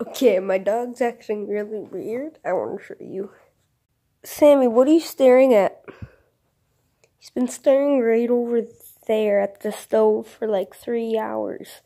Okay, my dog's acting really weird. I want to show you. Sammy, what are you staring at? He's been staring right over there at the stove for like three hours.